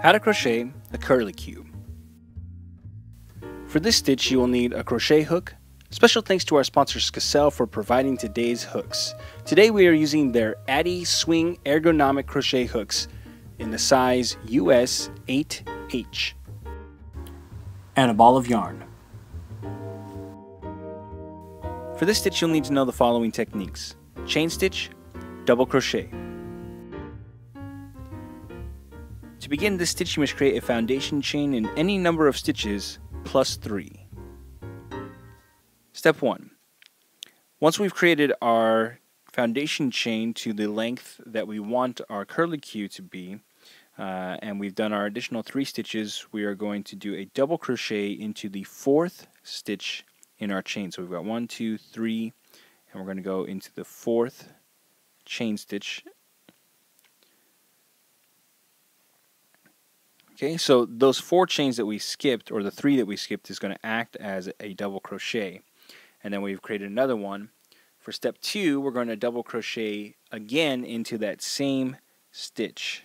How to crochet a curlicue. For this stitch you will need a crochet hook. Special thanks to our sponsor Skacel for providing today's hooks. Today we are using their addi Swing Ergonomic Crochet Hooks in the size US 8H. And a ball of yarn. For this stitch you'll need to know the following techniques. Chain stitch, double crochet. To begin this stitch you must create a foundation chain in any number of stitches plus 3. Step 1. Once we've created our foundation chain to the length that we want our curly curlicue to be, uh, and we've done our additional 3 stitches, we are going to do a double crochet into the fourth stitch in our chain. So we've got one, two, three, and we're going to go into the fourth chain stitch Okay, so those four chains that we skipped, or the three that we skipped, is going to act as a double crochet. And then we've created another one. For step two, we're going to double crochet again into that same stitch.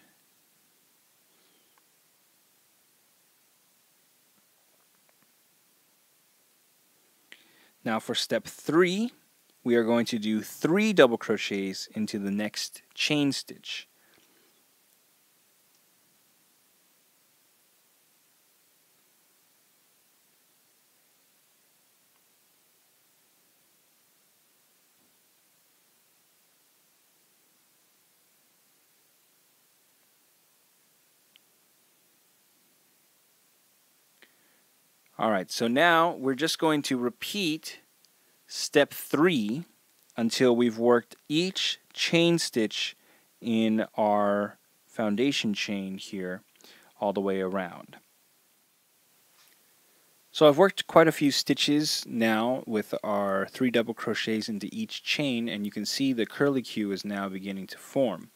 Now for step three, we are going to do three double crochets into the next chain stitch. Alright, so now we're just going to repeat step 3 until we've worked each chain stitch in our foundation chain here all the way around. So I've worked quite a few stitches now with our three double crochets into each chain and you can see the curly curlicue is now beginning to form.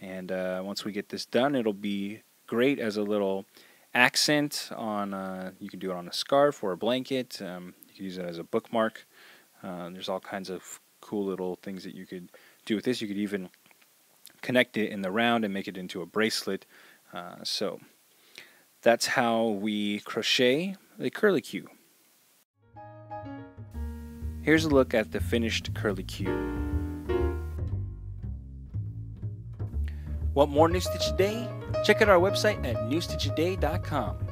And uh, once we get this done it'll be great as a little accent on, uh, you can do it on a scarf or a blanket. Um, you can use it as a bookmark. Uh, there's all kinds of cool little things that you could do with this. You could even connect it in the round and make it into a bracelet. Uh, so that's how we crochet a curlicue. Here's a look at the finished curlicue. Want more New Stitch a Check out our website at newstitchaday.com.